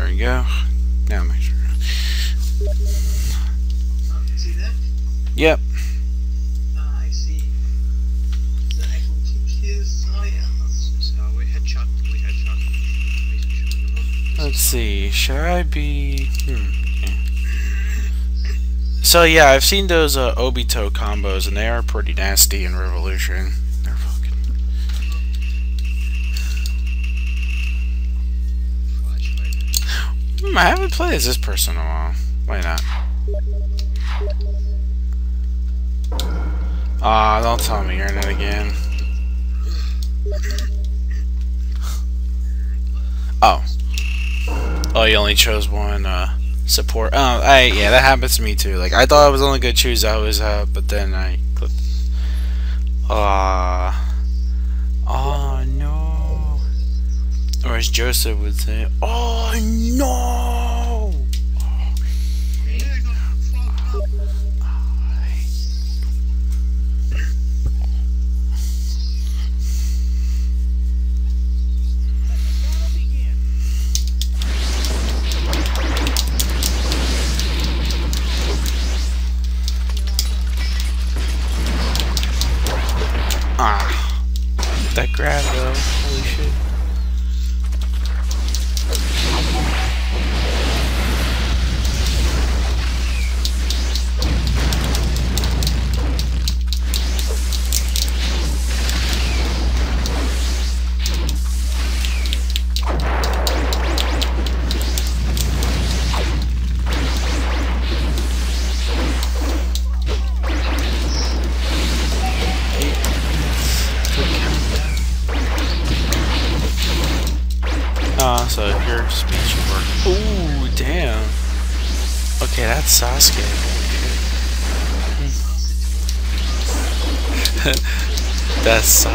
There we go. Now make sure. See that? Yep. Ah, I see. So I can keep his. Oh yeah. So we headshot. We headshot. Let's see. Should I be? Hmm. okay. So yeah, I've seen those uh, Obito combos, and they are pretty nasty in Revolution. Hmm, I haven't played as this person in a while. Why not? Ah, don't tell me you're in it again. Oh. Oh, you only chose one uh, support. Oh, I yeah, that happens to me too. Like I thought I was only gonna choose that was uh, but then I clicked. Ah. oh. Or as Joseph would say, oh no. Ah. That grab though.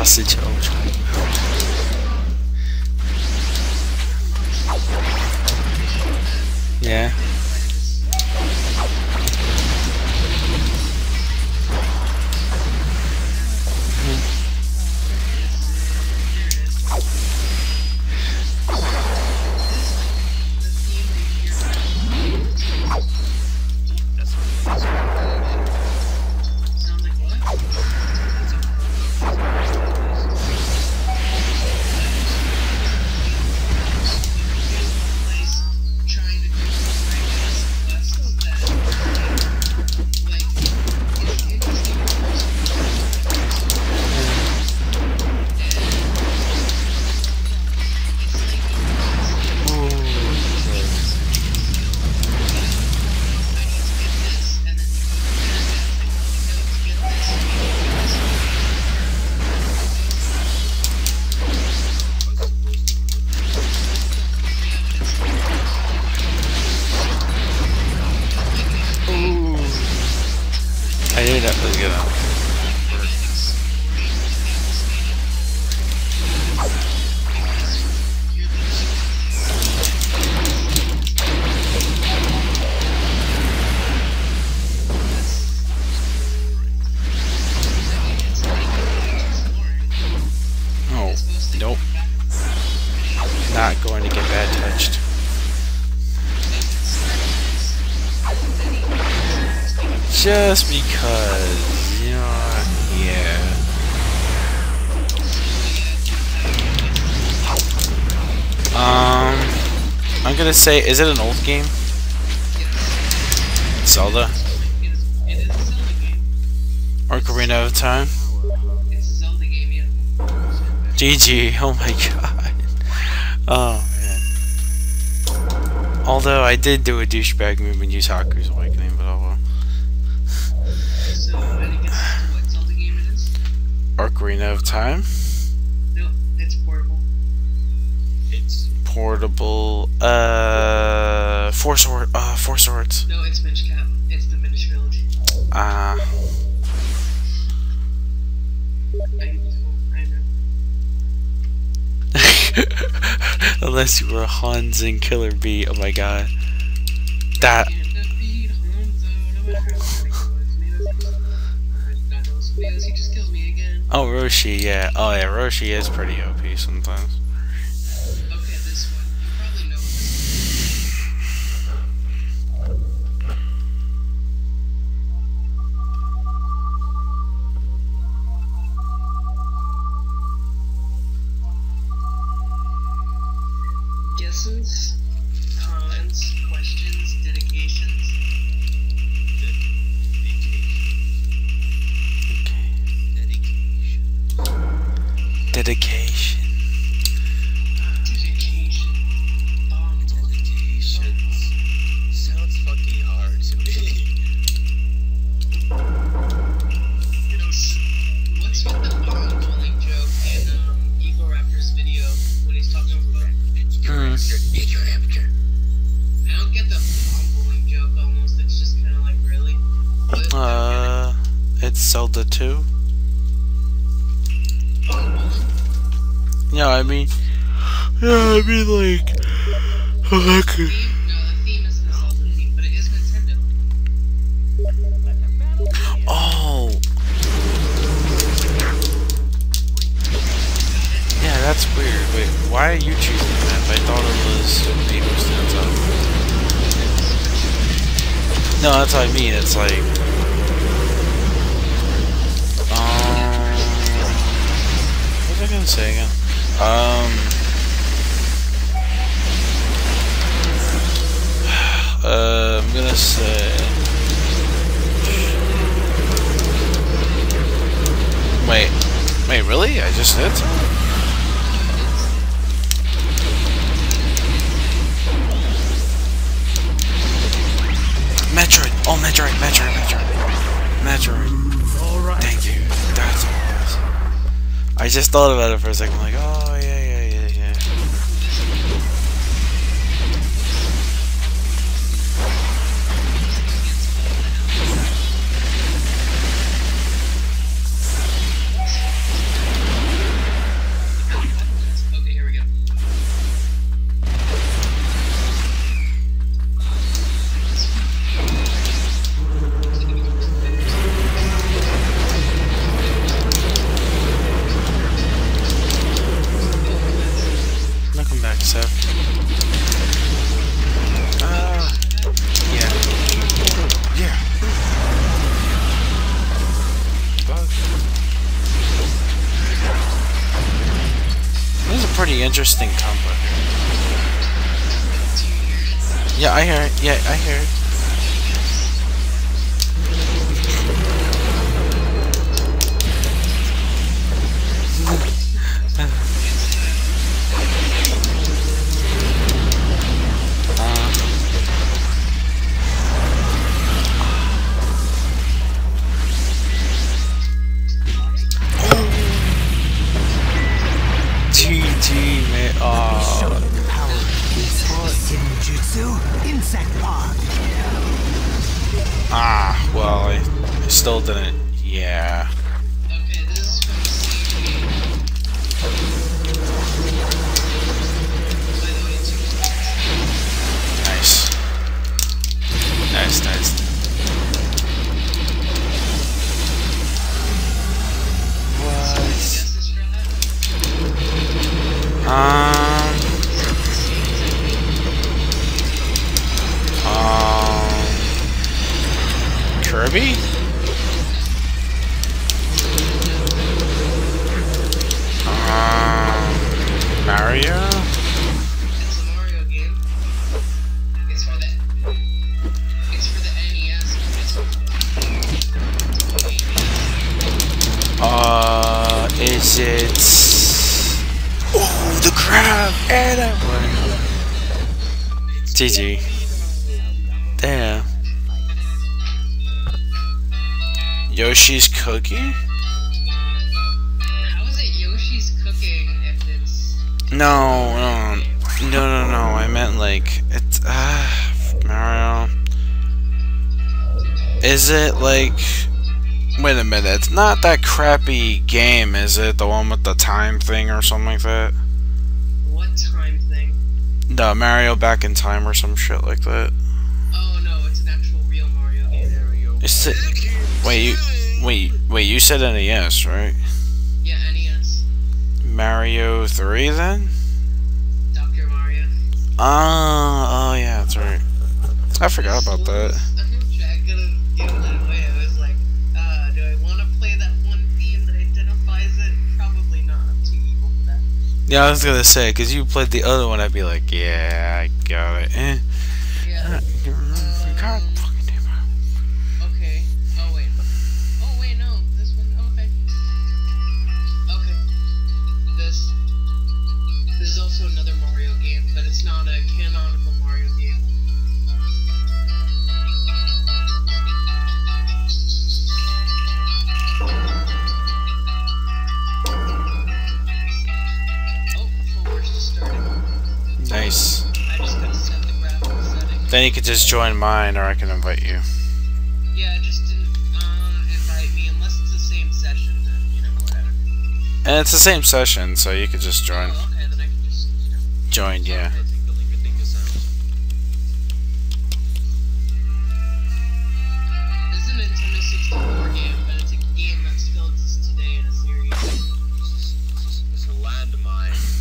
That's sausage I knew that was I'm say, is it an old game? Zelda? It is, it is a Zelda game. Ocarina of Time? It's a Zelda game, yeah. GG, oh my god. Oh man. Although I did do a douchebag move and use Haku's Awakening, but oh well. So, I think it's what Zelda game it is? Ocarina of Time? No, it's portable. It's Portable, uh, Four Sword, uh, Four Swords. No, it's Minish Cap. It's the Minish Village. Ah, I unless you were Hans and Killer Bee, oh my god. That, Can't defeat Hanzo, no matter how hard it goes. Maybe God knows. Maybe he just kills me again. oh Roshi, yeah, oh yeah, Roshi is pretty OP sometimes. Wait, really? I just something? Metroid! Oh, Metroid, Metroid, Metroid. Metroid. Thank you. That's. I just thought about it for a second, like, oh, I hear it. Yeah, I hear it. Still didn't. Yeah. Okay, this is from the same game. By the way, too. Nice. Nice, nice. What? Guesses for that? Um. Um. Kirby? Is it? Oh, the crab! And. GG. Damn. Yoshi's Cookie? How is it Yoshi's cooking if it's. No, no, no, no, no. I meant like it's uh, Mario. Is it like? Wait a minute. It's not that crappy game, is it? The one with the time thing or something like that. What time thing? The Mario Back in Time or some shit like that. Oh no, it's an actual real Mario game. Is it? Wait, you wait, wait. You said NES, right? Yeah, NES. Mario Three, then? Dr. Mario. Ah, oh yeah, that's right. I forgot about that. Yeah, I was gonna say, because you played the other one, I'd be like, yeah, I got it. Eh. Then you could just join mine, or I can invite you. Yeah, just uh, invite me, unless it's the same session, then, you know, whatever. And it's the same session, so you could just join. Oh, okay, then I can just, you know, Join, yeah.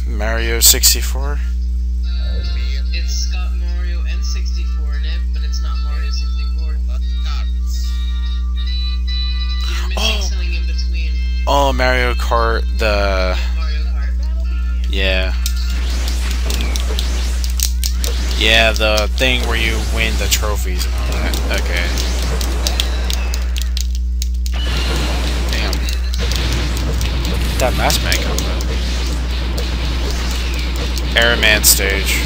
Mario 64? Oh, Mario Kart, the. Yeah. Yeah, the thing where you win the trophies and all that. Okay. Damn. That mask man come up. Airman stage.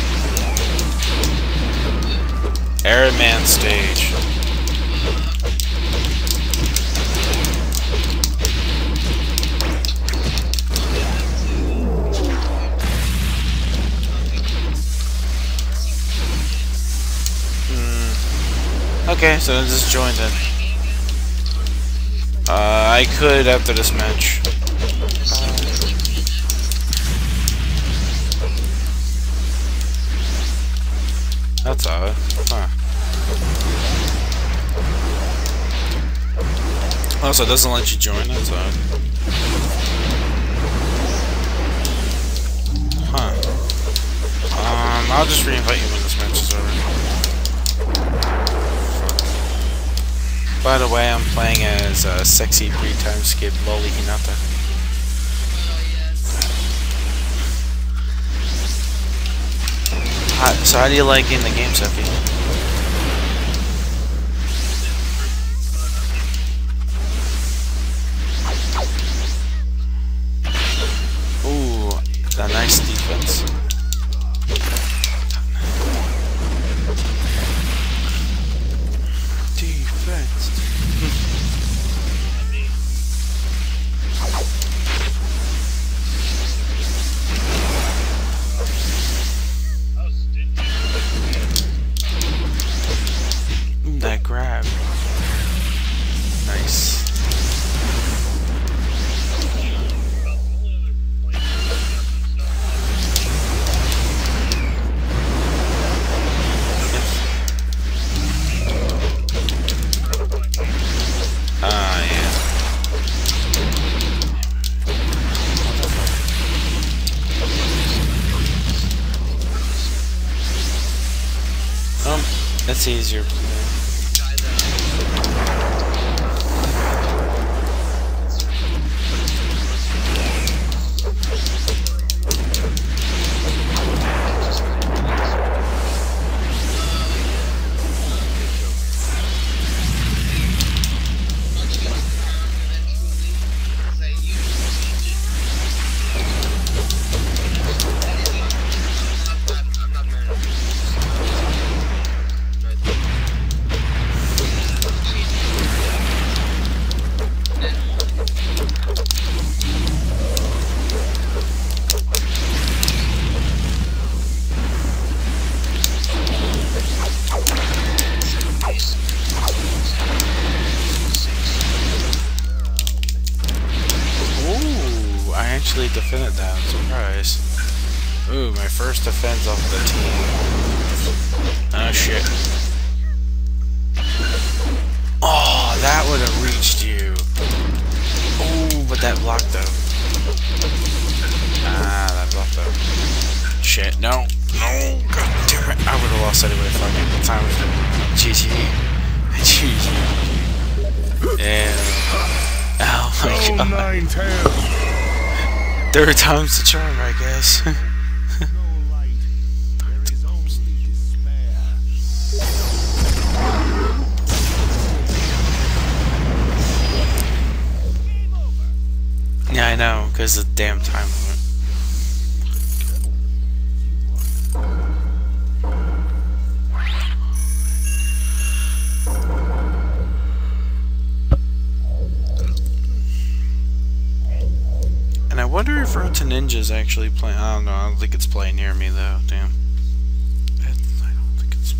Airman stage. Okay, so just join then. Uh, I could after this match. That's odd. Huh. Oh, so it doesn't let you join? That's odd. Huh. Um, I'll just reinvite you when this match is over. By the way, I'm playing as uh, sexy three-time skip Loli Hinata. Hi, so how do you like in the game, Sophie? Ooh, a nice. Defense. GG. GG. Yeah. Oh my god. Third time's the charm, I guess. No light. There is only despair. Game over. yeah, I know, because the damn time wonder if Road to Ninja's actually playing. I don't know. I don't think it's playing near me though. Damn. I I don't think it's.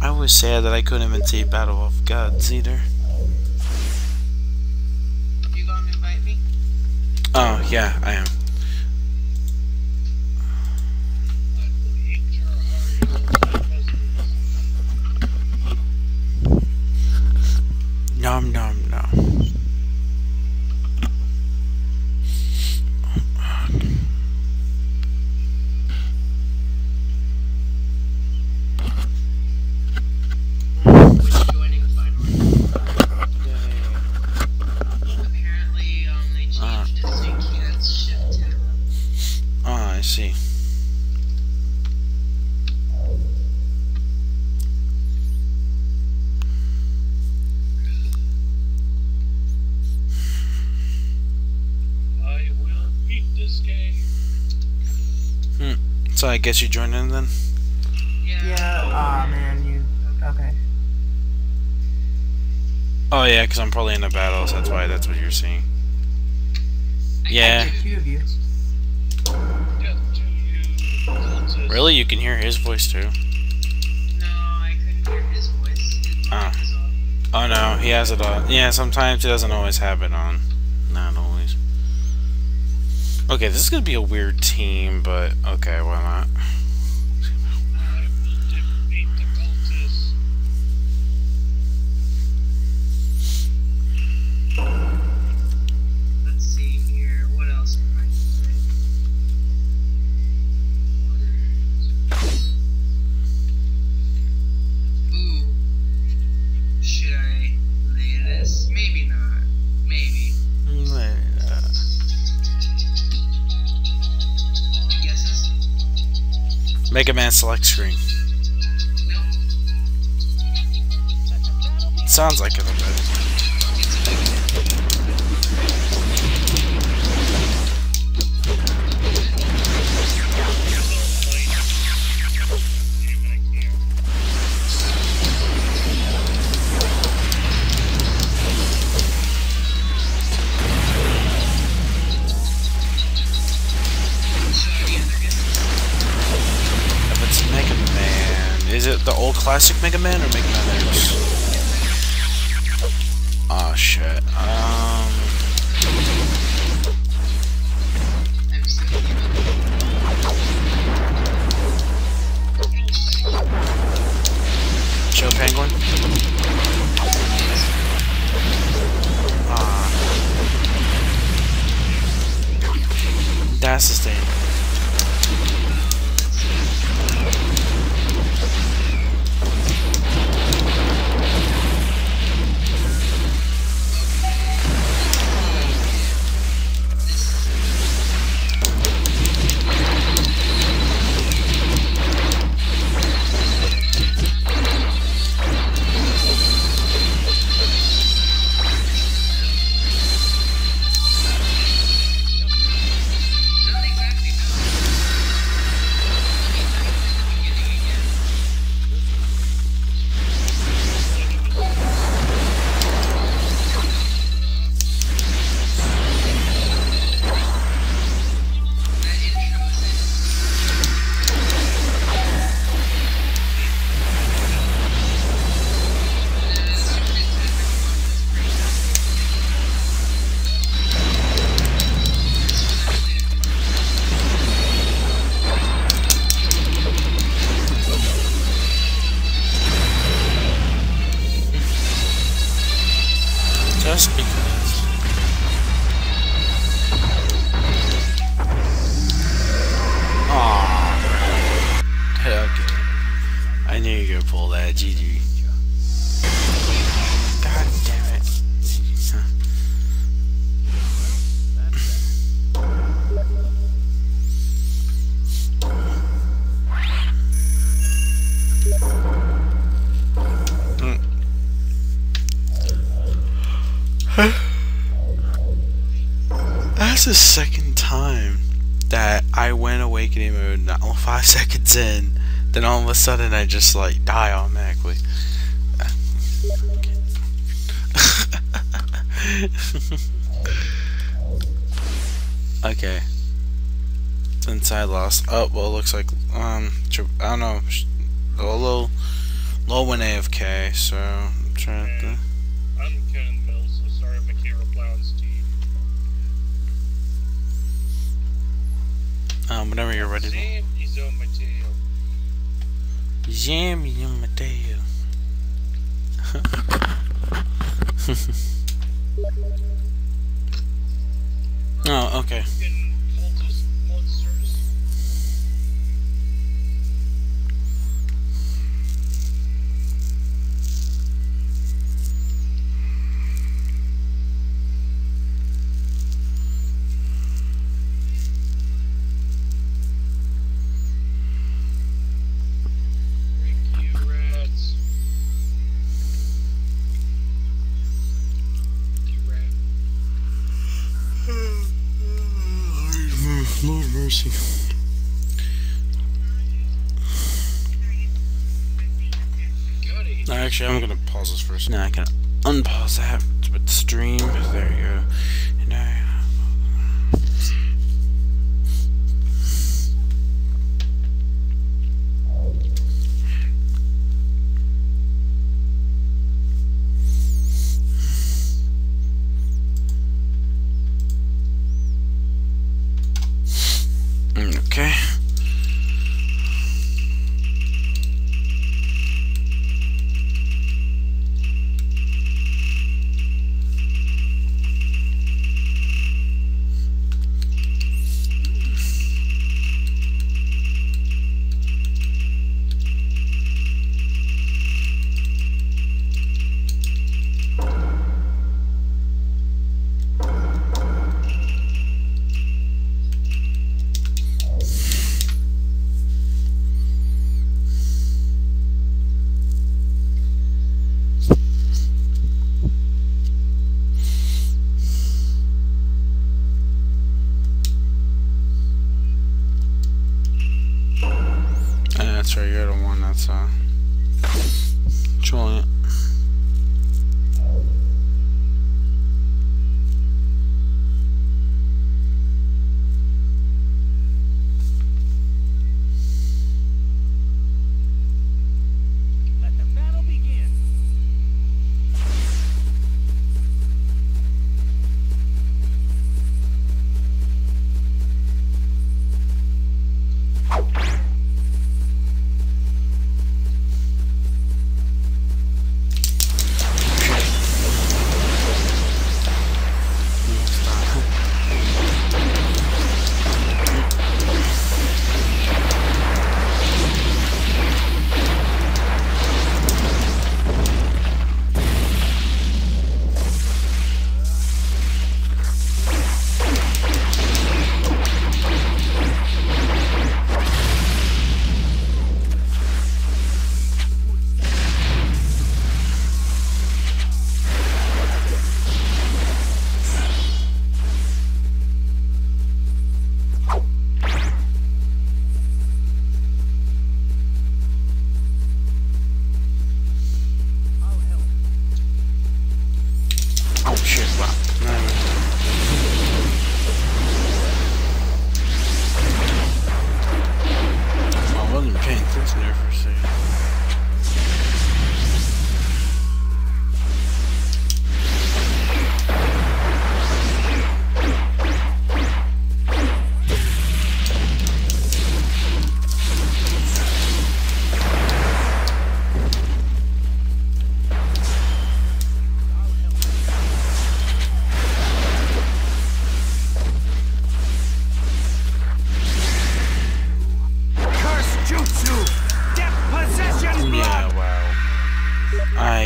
I was sad that I couldn't even see Battle of Gods either. You gonna invite me? Oh yeah, I am. Nom nom nom. So I guess you joined in then? Yeah. Yeah, aw man, you. Okay. Oh yeah, because I'm probably in a battle, so that's why that's what you're seeing. Yeah. Two of you. Death to you, cultist. Really? You can hear his voice too? No, I couldn't hear his voice. Ah. His mic is off. Oh no, he has it on. Yeah, sometimes he doesn't always have it on. Not always. Okay, this is gonna be a weird team, but okay, why not? Mega Man select screen. Sounds like it a classic Mega Man or Mega Man X? Oh shit. Um. Joe Penguin. Ah. That's his thing. GG. God damn it. That's the second time that I went awakening mode not five seconds in then all of a sudden I just like die automatically. okay. Since I lost, oh well, it looks like um, I don't know, a little, low went AFK, so I'm trying to. I'm Ken Mills, so sorry if I can't reply on Steam. Um, whenever you're ready. My tail. oh, okay. Lord mercy. Actually, I'm gonna pause this for first. Now I can unpause that with stream. There you go.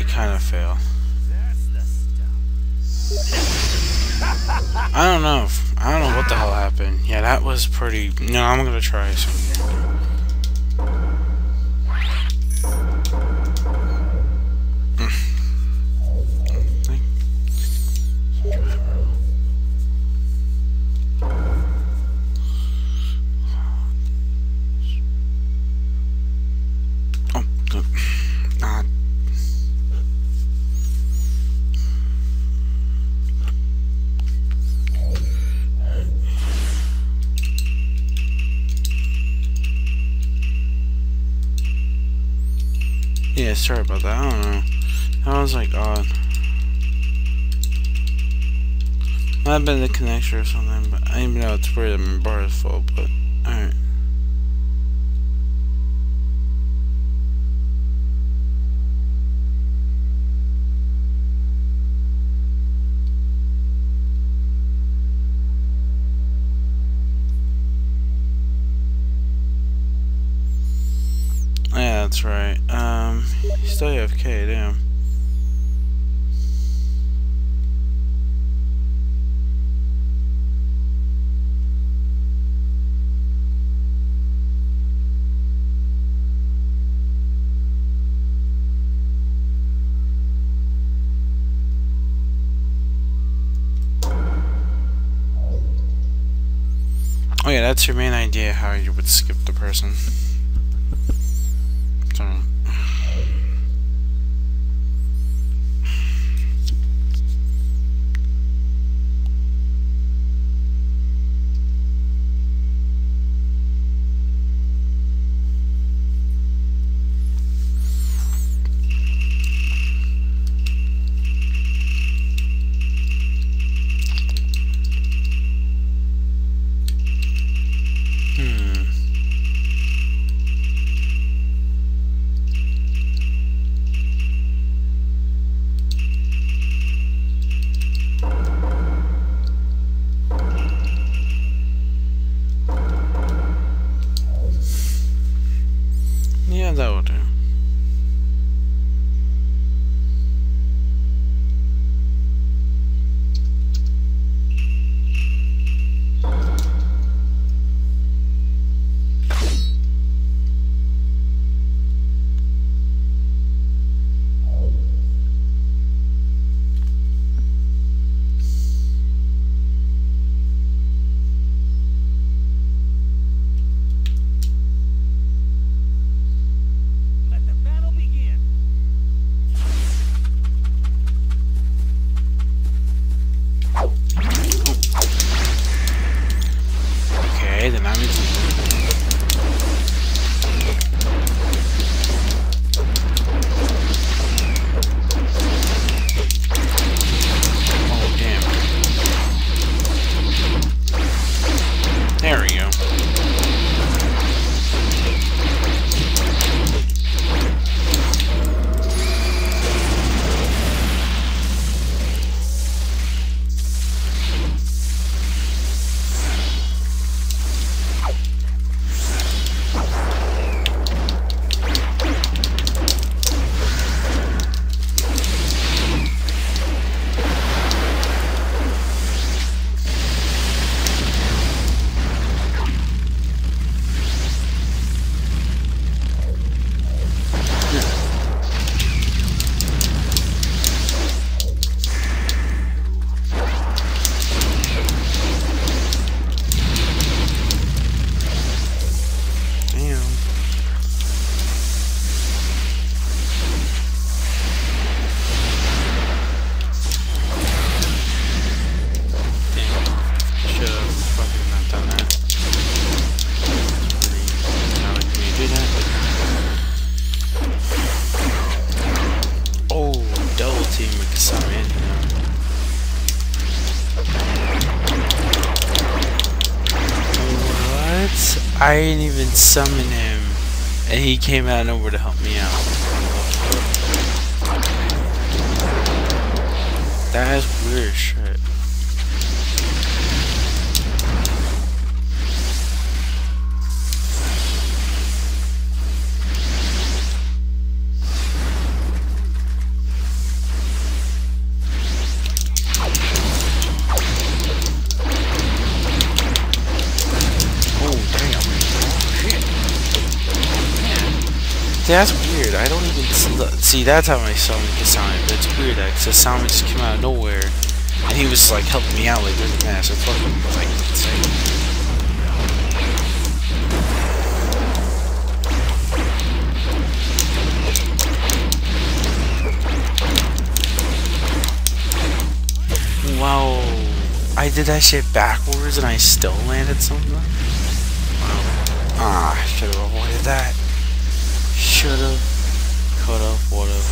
I kind of fail. I don't know. I don't know what the hell happened. Yeah, that was pretty. No, I'm gonna try something. Sorry about that. I don't know. That was like odd. Might have been the connection or something, but I didn't even know it's weird. I'm Bar's fault, but alright. Yeah, that's right. Um, still AFK, damn. Oh yeah, that's your main idea how you would skip the person. Summon him, and he came out of nowhere to help me out. That is weird That's weird. I don't even see, that's how I saw Kisame, it's weird that Kisame just came out of nowhere and he was like helping me out like really fast. It's fucking like insane. Wow. I did that shit backwards and I still landed something? Wow. Ah, I should have avoided that. Should have. could've, would've.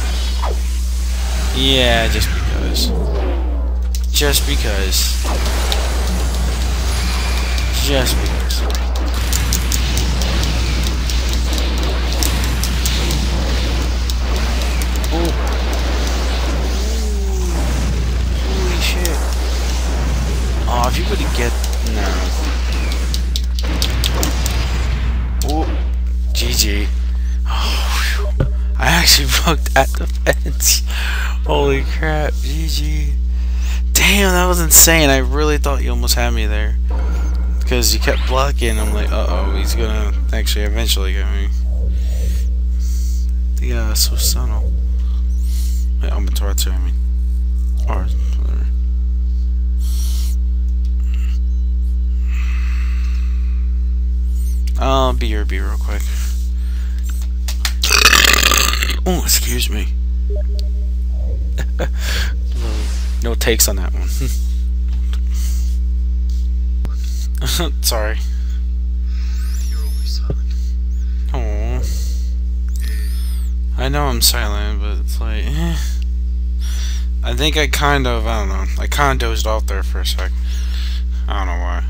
Yeah, just because. Just because. Just because. Oh. Holy shit. Oh, if you would get no. Oh, GG. Actually looked at the fence. Holy crap, GG. Damn, that was insane. I really thought you almost had me there. Because you kept blocking. I'm like, uh oh, he's gonna actually eventually get me. Yeah, so subtle. Wait, I'm a torture, I mean. Or, whatever. I'll be your B real quick. Oh, excuse me. no takes on that one. Sorry. You're always silent. Oh. I know I'm silent, but it's like, eh. I think I kind of, I don't know, I kind of dozed off there for a sec. I don't know why.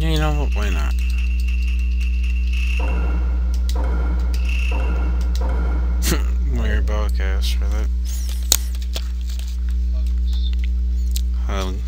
You know what? Why not? Weird broadcast for that. Um,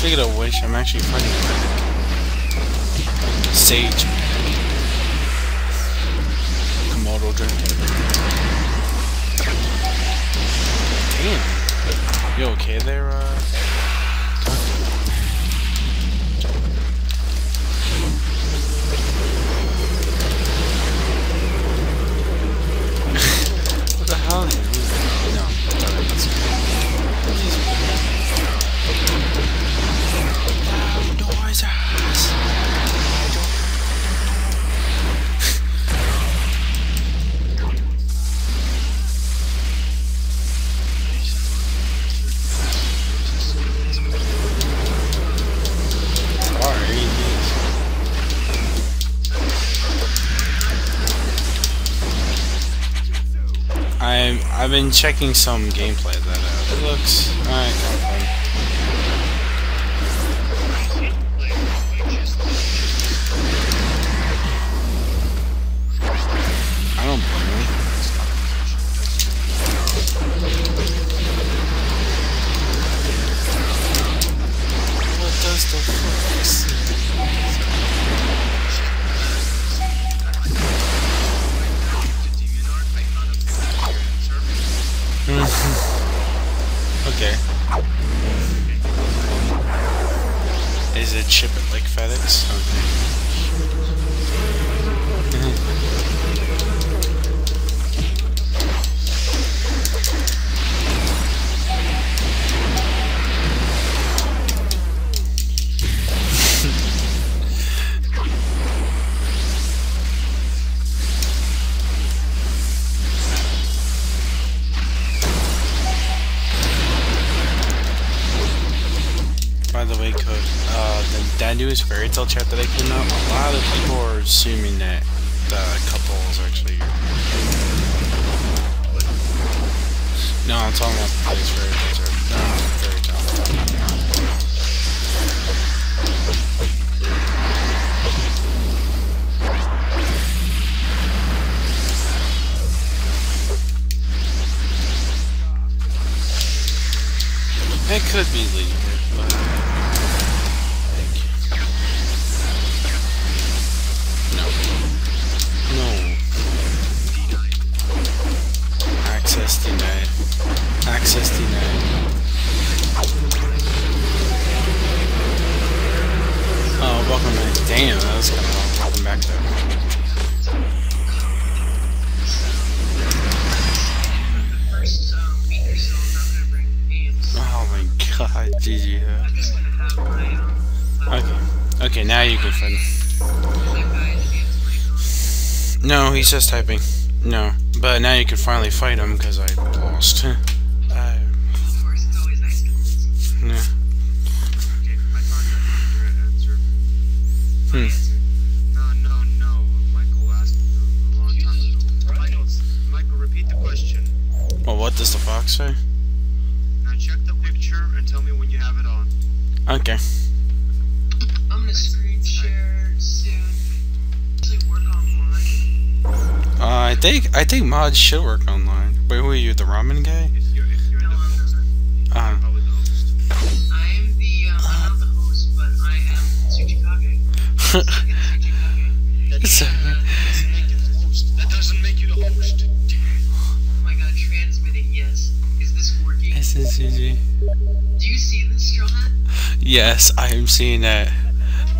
Speaking of which, I'm actually fighting a. Sage. Komodo dragon. Damn. You okay there, uh? Checking some gameplay that uh, out. It looks newest fairy tale chat that came out, a lot of people are assuming that the couple is actually. No, I'm talking about the place fairy tale mic on. No, he's just typing. No, but now you can finally fight him because I lost. uh, Of course, it's always nice to lose. yeah. Okay, I thought you had your answer. Hmm. No, no, no. Michael asked a long time ago. Michael, Michael, repeat the question. Well, what does the fox say? Now check the picture and tell me when you have it on. Okay. I think I think mods should work online. Wait, who are you? The ramen guy? If you're, if you're I'm. Uh, probably the host. I am the, um, not the host, but I am Tsuchikage. It's Uh, That doesn't make you the host. That doesn't make you the host. oh my god, transmitting, yes. Is this working? This is GG. Do you see this, Strahd? Yes, I am seeing that.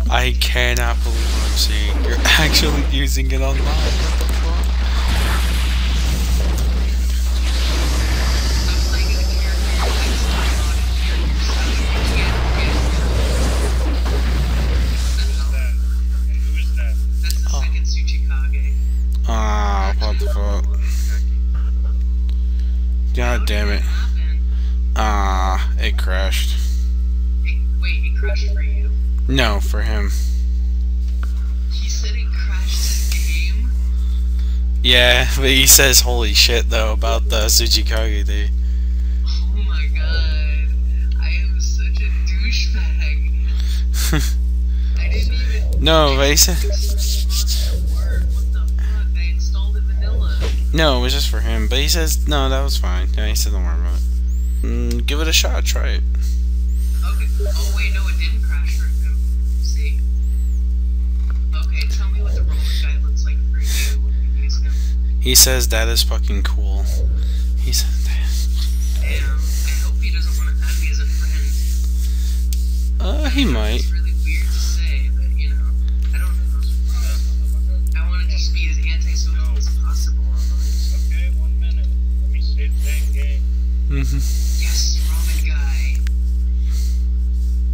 I cannot believe what I'm seeing. You're actually using it online. Damn it. Ah, it crashed. Wait, it crashed for you? No, for him. He said it crashed his game? Yeah, but he says holy shit though about the Tsuchikage thing. Oh my god. I am such a douchebag. I didn't even. No, but he said no, it was just for him. But he says no, that was fine. Yeah, he said don't worry about it. Mm, give it a shot. Try it. Okay. Oh wait, no, it didn't crash for him. See. Okay, tell me what the Roman guy looks like for you when you use him. He says that is fucking cool. He said that. Damn. I hope he doesn't want to add me as a friend. Uh, he might. It's really weird to say, but you know, I don't know. I want to just be as antisocial as possible online. Okay, one minute. Let me see the dang game. hmm Yes, ramen guy.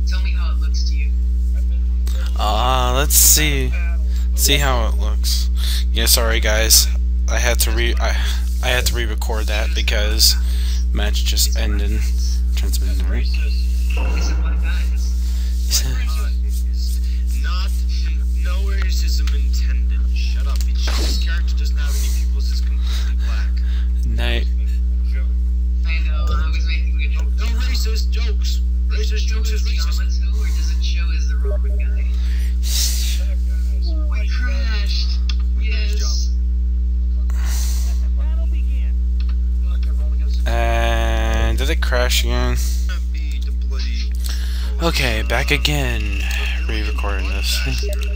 Tell me how it looks to you. The Ah, let's see. See how it looks. Yeah, sorry guys. I had to re I I had to re-record that because match just ended. Transmitting right. Racist. Crash again? Okay, back again. Re-recording this.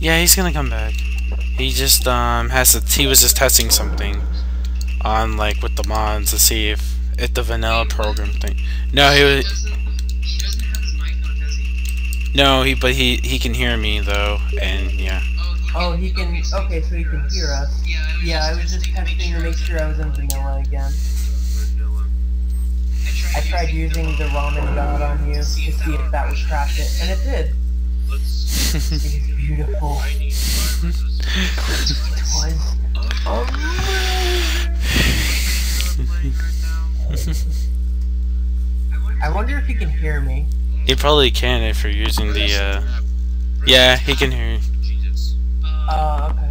Yeah, he's gonna come back. He just um has to. He was just testing something on like with the mods to see if if the vanilla program thing. No, he was no he but he he can hear me though and yeah. Oh, he can. Okay, so he can hear us. Yeah, I was Yeah, I was just testing to make sure I was in vanilla again. I tried using the ramen god on you to see if that would crash it, and it did. Let's. It is beautiful. I need. It was Playing right now. I wonder if he can hear me. He probably can if you're using the uh. Yeah, he can hear you. Uh, okay.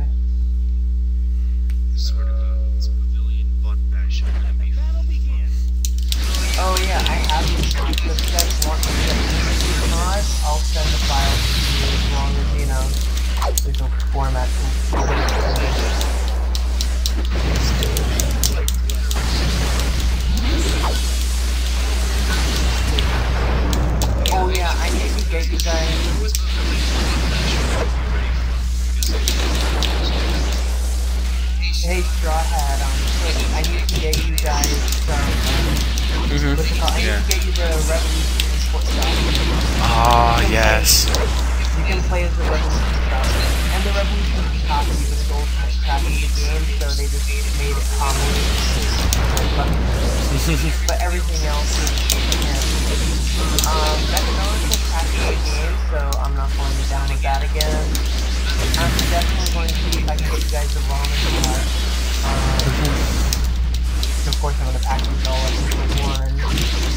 Send the files to you as long as, you know, there's no format. Oh yeah, I need to get you guys. Hey, Straw Hat, um, I need to get you guys some. Mhm. What's it called? I need Yeah. to get you the Revolution Ah, yes. You can play as the. And the the of the game, so they just made it common. but everything else is yeah. Um, game, so I'm not going to download that again. I'm definitely going to see if I can get you guys the stuff. Um, of course, I'm going to package all of them into one.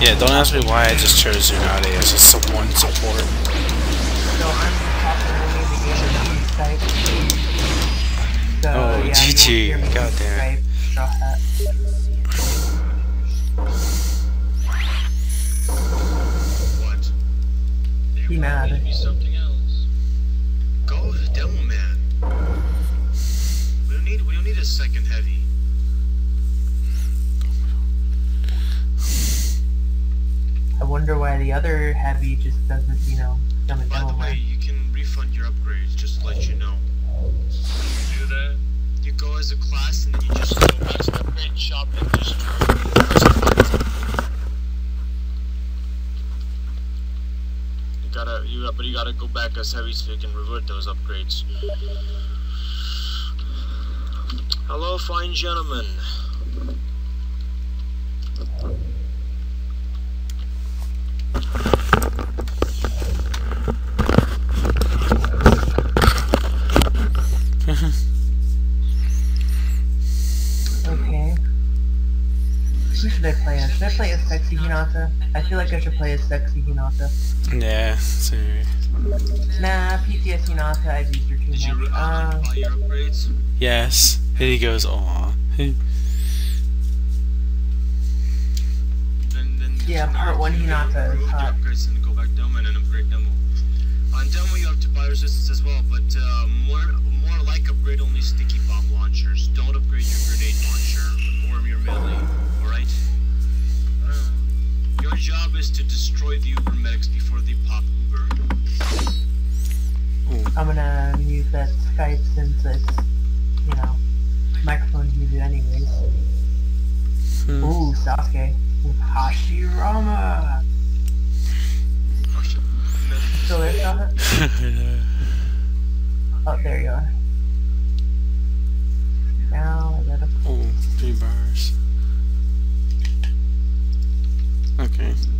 Yeah, don't ask me why I just chose Tsunade as just some one support. So the Oh, yeah, GG. God damn it. Mad. Go to Demo Man. We don't need we don't need a second heavy. Wonder why the other heavy just doesn't, you know, become a By the way, you can refund your upgrades, just to let you know. you Do that. You go as a class and then you just go back to the upgrade shop and just You gotta you but you gotta go back as heavy so you can revert those upgrades. Hello, fine gentlemen. Hinata? I feel like I should play as Sexy Hinata. Yeah, so, Nah, PTS Hinata, I've used her too Did you much. uh, Uh, buy your upgrades? yes. And he goes, aw. Then, then Yeah, part one you can Hinata is remove hot. upgrades and go back demo and then upgrade demo. On demo you have to buy resistance as well, but uh, more more like upgrade only sticky bomb launchers. Don't upgrade your grenade launcher or your melee. All right. Your job is to destroy the Uber medics before they pop Uber. I'm gonna use that Skype since it's, you know, microphone's muted anyways. Hmm. Ooh, Sasuke with Hashirama. Still there, Sasuke? Oh, there you are. Now I gotta. oh, three bars. Okay.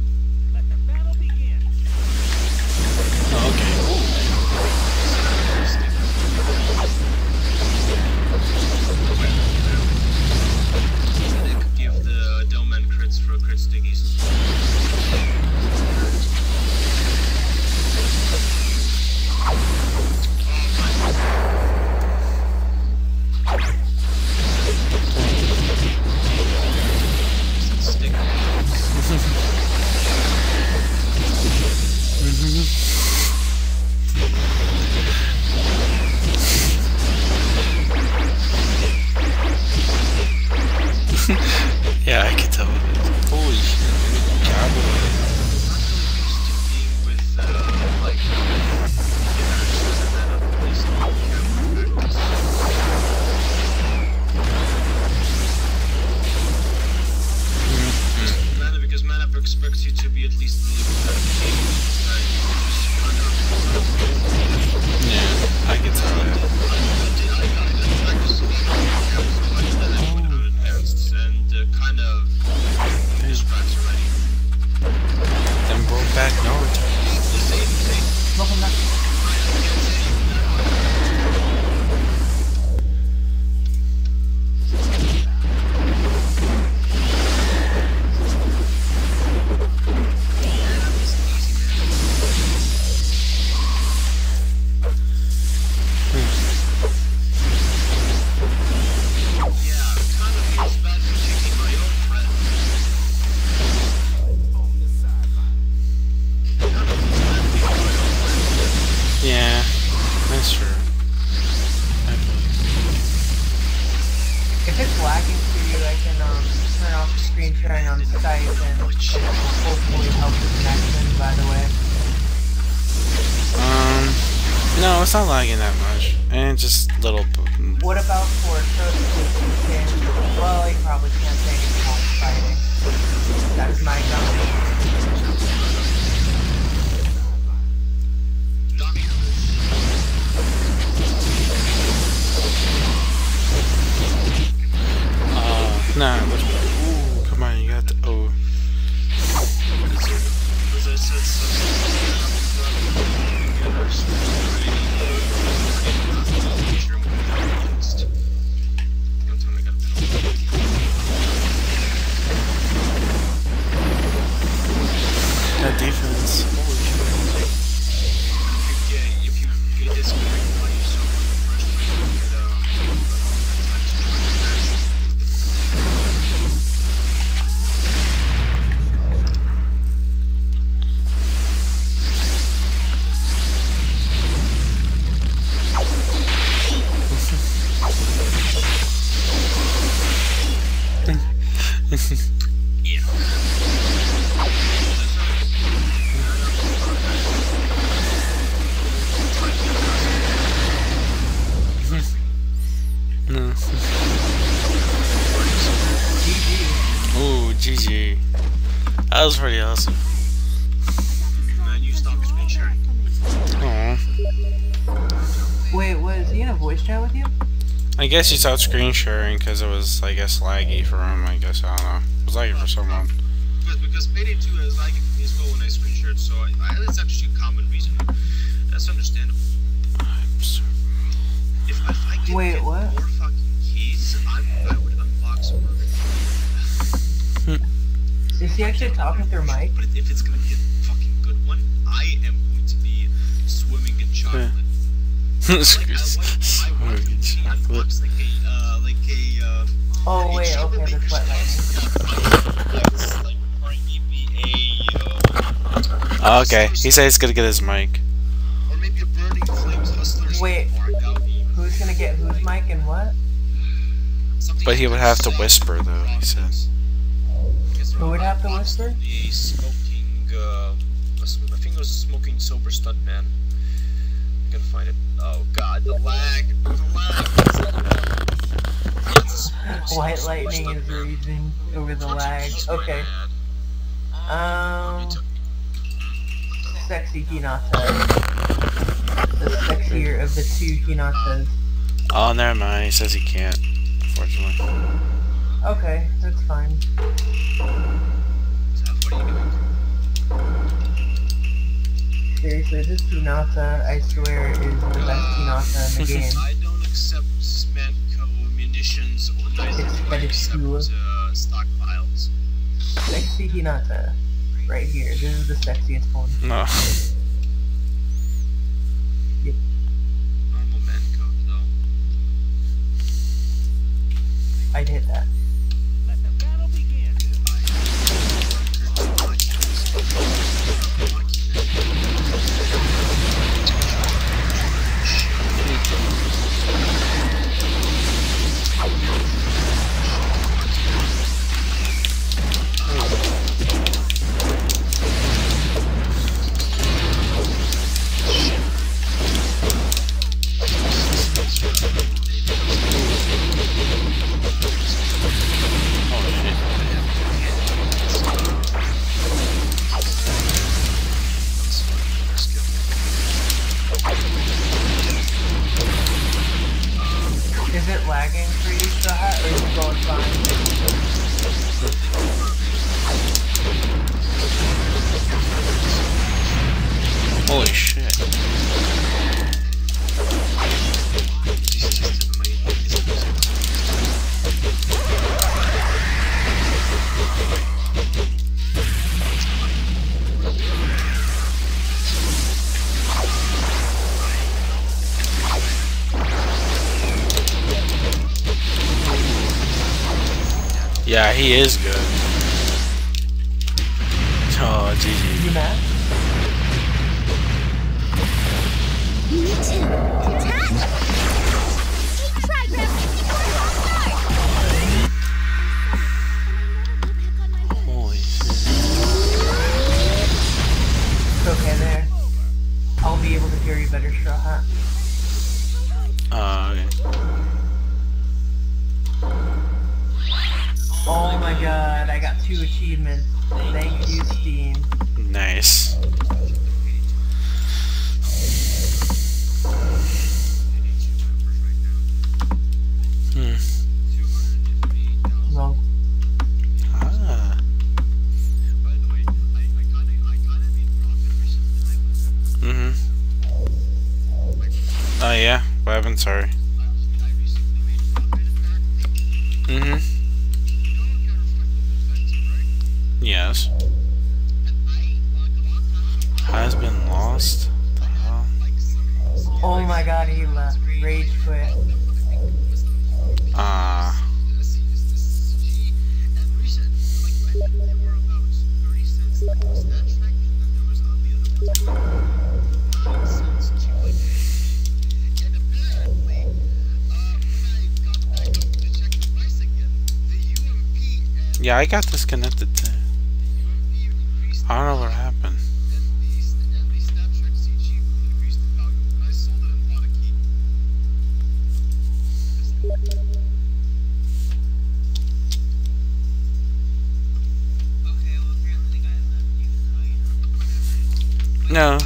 yeah, I can tell. Holy shit. Uh, guess he stopped screen sharing because it was, I guess, laggy for him. I guess I don't know. It was laggy for someone. Because, because Payday 2 is lagging for me as well when I screen shared, so I, I, that's actually a common reason. That's understandable. I'm so- If, if I could Wait, get what? more fucking keys, I, I would unlock some other Is he actually talking through mic? But if it's gonna be a fucking good one, I am going to be swimming in chocolate. Like, I want, I want to be in Oh a wait, okay, chocolate that's wet lightning. box. Like, like, or maybe a, uh, Oh, okay, he said he's gonna get his mic. or maybe a Burning Flames Hustlers Wait. bar. That would be Who's gonna get whose mic and what? But he would have to whisper, though, he said. Who would have to whisper? Boston, A smoking, uh, I think it was a smoking sober stunt man. I'm gonna find it. Oh god, the lag. The lag. It's a smoking White lightning is man. reading over the lag. Okay. man. Um, sexy Hinata. The sexier of the two Hinatas. Oh, never mind. He says he can't, unfortunately. Okay, that's fine. What are you doing? Seriously, this Hinata, I swear, is the best Hinata in the game. I don't accept Smanco munitions or neither It's do I better accept uh, stockpiles. Sexy Hinata. Right here. This is the sexiest one. No. Normal man code though. I'd hit that. He is good. Sorry. Yeah, I got disconnected too. I don't know what happened. No.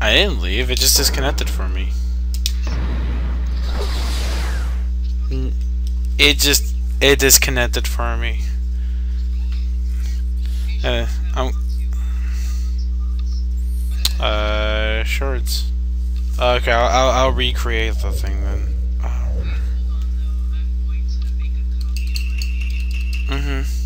I didn't leave, it just disconnected for me. It just it disconnected for me. Uh, I'm. Uh, sure. Okay, I'll, I'll, I'll recreate the thing then. Oh. Mm